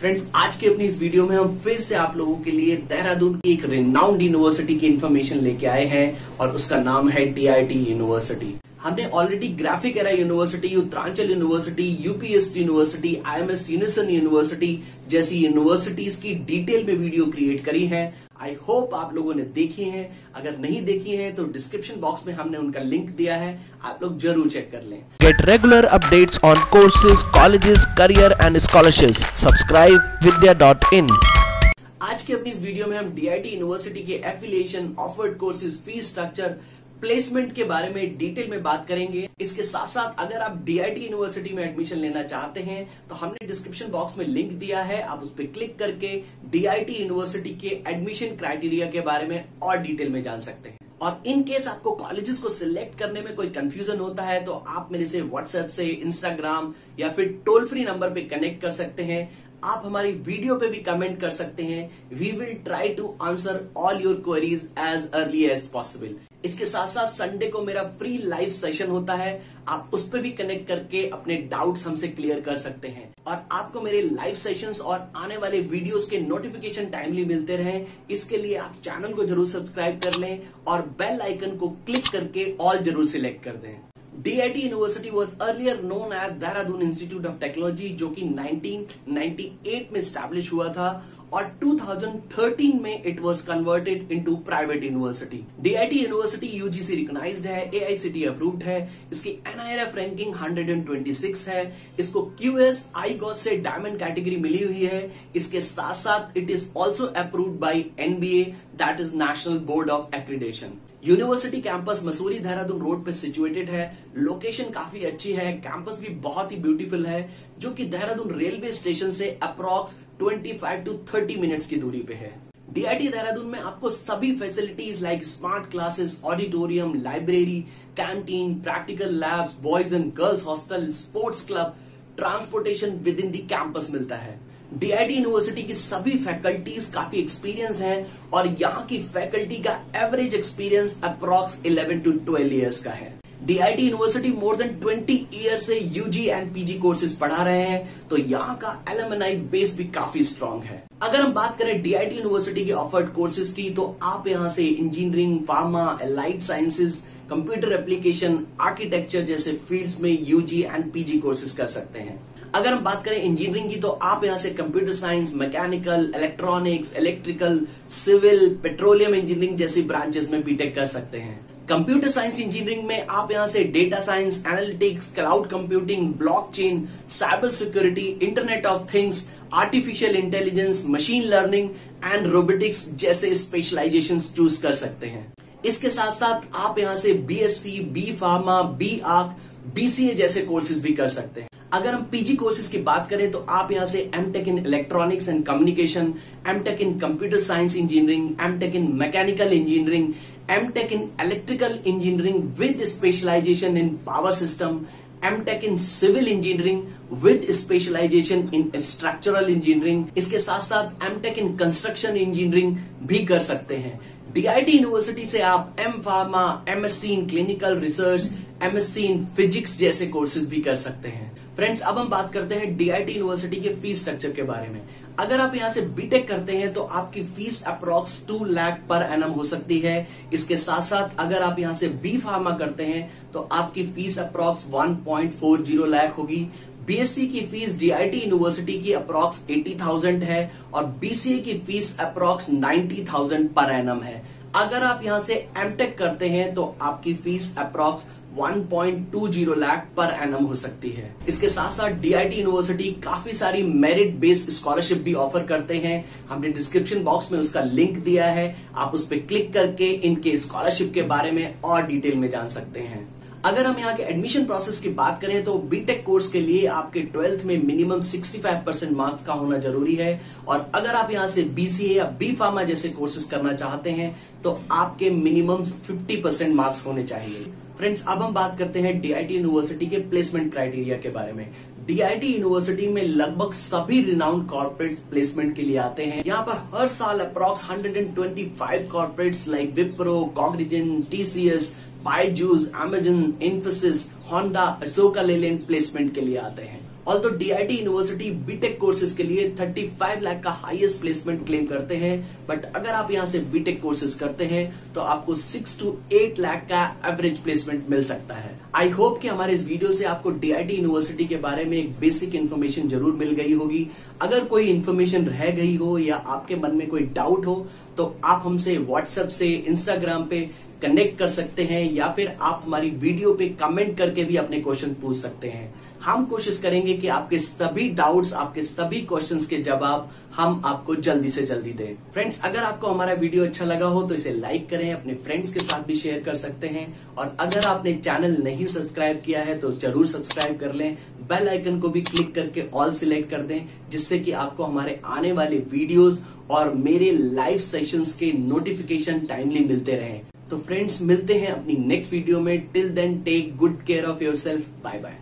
Friends आज के अपनी इस वीडियो में हम फिर से आप लोगों के लिए देहरादून की एक रिनाउंड यूनिवर्सिटी की इन्फॉर्मेशन लेके आए हैं और उसका नाम है टीआईटी यूनिवर्सिटी हमने already graphic era university Uttaranchal university UPS university IMS unison university जैसी यूनिवर्सिटीज की डिटेल में वीडियो क्रिएट करी है। आई होप आप लोगों ने देखी है। अगर नहीं देखी है तो डिस्क्रिप्शन बॉक्स में हमने उनका लिंक दिया है। आप लोग ज़रूर चेक कर लें। Get on courses on career and scholarship subscribe Vidya dot in आज की अपनी इस वीडियो में हम डीआईटी यूनिवर्सिटी के affiliation offered courses fees structure placement के बारे में डिटेल में बात करेंगे। इसके साथ साथ अगर आप डीआईटी यूनिवर्सिटी में एडमिशन लेना चाहते हैं तो हमने डिस्क्रिप्शन बॉक्स में लिंक दिया है। आप उस पर क्लिक करके डीआईटी यूनिवर्सिटी के एडमिशन क्राइटेरिया के बारे में और डिटेल में जान सकते हैं। और इन केस आपको कॉलेजेस को सिलेक्ट करने में कोई कंफ्यूजन होता है तो आप मेरे से व्हाट्सएप से इंस्टाग्राम या फिर टोल फ्री नंबर पे कनेक्ट कर सकते हैं। आप हमारी वीडियो पे भी कमेंट कर सकते हैं। We will try to answer all your queries as early as possible इसके साथ साथ संडे को मेरा फ्री लाइव सेशन होता है। आप उस पर भी कनेक्ट करके अपने डाउट्स हमसे क्लियर कर सकते हैं। और आपको मेरे लाइव सेशंस और आने वाले वीडियोस के नोटिफिकेशन टाइमली मिलते रहे। इसके लिए आप चैनल को ज़रूर सब्सक्राइब कर लें और बेल आइकन को क्लिक करके ऑल ज़रूर सिलेक्ट कर दें। DIT university was earlier known as Dehradun institute of technology जो कि 1998 में स्टैब्लिश हुआ था। और 2013 में it was converted into private university DIT university UGC recognised है एआईसीटी अप्रूव्ड है, इसकी एनआईआरएफ रैंकिंग 126 है, इसको क्यूएस आई गॉड से डायमंड कैटेगरी मिली हुई है, इसके साथ साथ it is also approved by NBA that is national board of accreditation university campus Mussoorie Dehradun road पे सिचुएटेड है लोकेशन काफ़ी अच्छी है कैंपस भी बहुत ही ब्यूटीफुल है, जो कि देहरादून रेलवे स्टेशन से अप्रॉक्स 25 टू 30 मिनट्स की दूरी पे है। डीआईटी देहरादून में आपको सभी facilities like smart classes auditorium library canteen practical labs boys and girls hostel sports club transportation within the campus मिलता है। डीआईटी यूनिवर्सिटी की सभी फैकल्टीज काफ़ी एक्सपीरियंस्ड हैं और यहाँ की फैकल्टी का average experience approx 11 to 12 years का है। DIT university more than 20 year से यूजी एंड पीजी कोर्सेज पढ़ा रहे हैं तो यहाँ का एलएमएनआई बेस भी काफ़ी स्ट्रांग है। अगर हम बात करें डीआईटी यूनिवर्सिटी के ऑफर्ड कोर्सेज की तो आप यहाँ से engineering pharma allied sciences computer application architecture जैसे फील्ड्स में यूजी एंड पीजी कोर्सेज कर सकते हैं। अगर हम बात करें इंजीनियरिंग की तो आप यहाँ से computer science mechanical electronics electrical civil petroleum engineering जैसी ब्रांचेस में बीटेक कर सकते हैं। कंप्यूटर साइंस इंजीनियरिंग में आप यहाँ से data science analytics cloud computing blockchain cyber security internet of things artificial intelligence machine learning and robotics जैसे स्पेशलाइजेशन चूज़ कर सकते हैं। इसके साथ साथ आप यहाँ से B S C B pharma B arch BCA जैसे कोर्सेज भी कर सकते हैं। अगर हम पीजी कोर्सेज की बात करें तो आप यहाँ से M tech in electronics and communication M tech in computer science engineering M tech in mechanical engineering M tech in electrical engineering with specialisation in power system M tech in civil engineering with specialisation in structural engineering इसके साथ साथ M tech in construction engineering भी कर सकते हैं। DIT university से आप M pharma MSc in clinical research MSc in physics जैसे कोर्सेज भी कर सकते हैं। फ्रेंड्स अब हम बात करते हैं डीआईटी यूनिवर्सिटी के फ़ीस स्ट्रक्चर के बारे में। अगर आप यहाँ से बीटेक करते हैं तो आपकी fees approx to lakh per annum हो सकती है। इसके साथ साथ अगर आप यहाँ से बी फार्मा करते हैं तो आपकी फ़ीस अप्रोक्स 1.40 लाख होगी। बीएससी की फ़ीस डीआईटी यूनिवर्सिटी की अप्रोक्स 80,000 है और बीसीए की फ़ीस अप्रोक्स 90,000 पर एनम है। अगर आप यहाँ से एमटेक करते हैं तो आपकी fees approx 1.20 lakh per annum हो सकती है। इसके साथ साथ डीआईटी यूनिवर्सिटी काफ़ी सारी मेरिट बेस्ड स्कॉलरशिप भी ऑफ़र करते हैं। हमने डिस्क्रिप्शन बॉक्स में उसका लिंक दिया है। आप उस पर क्लिक करके इनके स्कॉलरशिप के बारे में और डिटेल में जान सकते हैं। अगर हम यहाँ के एडमिशन प्रोसेस की बात करें तो बीटेक कोर्स के लिए आपके ट्वेल्थ में मिनिमम 65 परसेंट मार्क्स का होना ज़रूरी है। और अगर आप यहाँ से बीसीए या बी फार्मा जैसे कोर्सेज करना चाहते हैं तो आपके मिनिमम 50 परसेंट मार्क्स होने चाहिए। फ्रेंड्स अब हम बात करते हैं डीआईटी यूनिवर्सिटी के प्लेसमेंट क्राइटेरिया के बारे में। डीआईटी यूनिवर्सिटी में लगभग सभी रिनाउंड कॉर्पोरेट प्लेसमेंट के लिए आते हैं। यहाँ पर हर साल approx 125 corporates like Wipro Cognizant TCS Byju's Amazon Infosys Honda Ashoka Leyland placement के लिए आते हैं। ऑल तो डीआईटी यूनिवर्सिटी बीटेक कोर्सेज के लिए 35 लाख का हाईएस्ट प्लेसमेंट क्लेम करते हैं बट अगर आप यहाँ से बीटेक कोर्सेज करते हैं तो आपको 6 टू 8 लाख का एवरेज प्लेसमेंट मिल सकता है। आई होप कि हमारे इस वीडियो से आपको डीआईटी यूनिवर्सिटी के बारे में एक बेसिक इन्फॉर्मेशन ज़रूर मिल गई होगी। अगर कोई इन्फॉर्मेशन रह गई हो या आपके मन में कोई डाउट हो तो आप हमसे व्हाट्सएप से इंस्टाग्राम पे कनेक्ट कर सकते हैं, या फिर आप हमारी वीडियो पे कमेंट करके भी अपने क्वेश्चन पूछ सकते हैं। हम कोशिश करेंगे कि आपके सभी डाउट्स आपके सभी क्वेश्चंस के जवाब हम आपको जल्दी से जल्दी दें। फ्रेंड्स अगर आपको हमारा वीडियो अच्छा लगा हो तो इसे लाइक करें, अपने फ्रेंड्स के साथ भी शेयर कर सकते हैं। और अगर आपने चैनल नहीं सब्सक्राइब किया है तो ज़रूर सब्सक्राइब कर लें। बेल आइकन को भी क्लिक करके ऑल सिलेक्ट कर दें, जिससे कि आपको हमारे आने वाले वीडियोस और मेरे लाइव सेशंस के नोटिफिकेशन टाइमली मिलते रहें। तो फ्रेंड्स मिलते हैं अपनी नेक्स्ट वीडियो में. Till then take good care of yourself bye bye